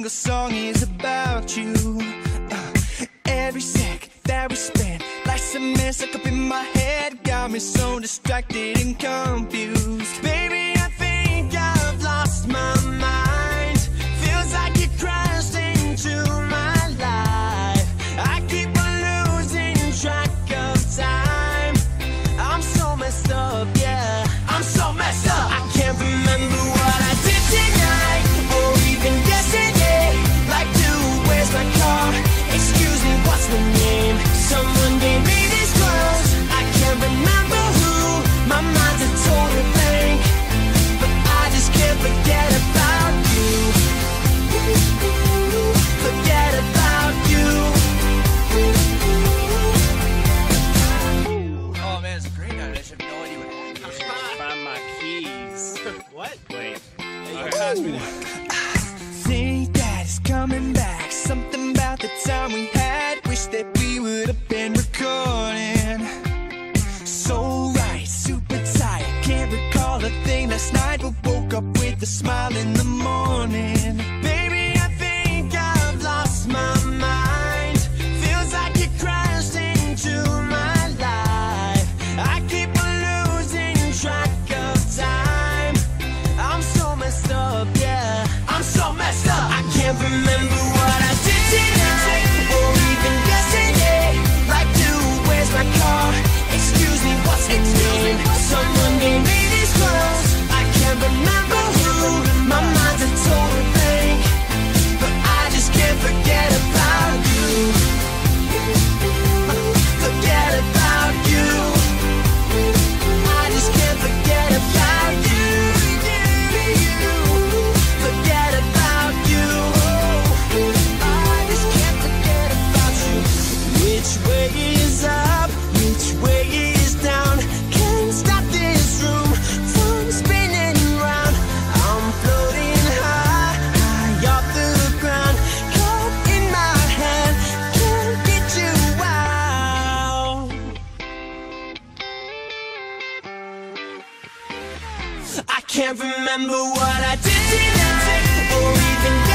single song is about you. Uh, every sec that we spend, life's a mess, up in my head, got me so distracted and confused. Baby, I that it's coming back. The time we had. Wish that we would have been recording. So right, super tight. Can't recall a thing last night, but woke up with a smile in the morning. I can't remember what I did tonight, or even.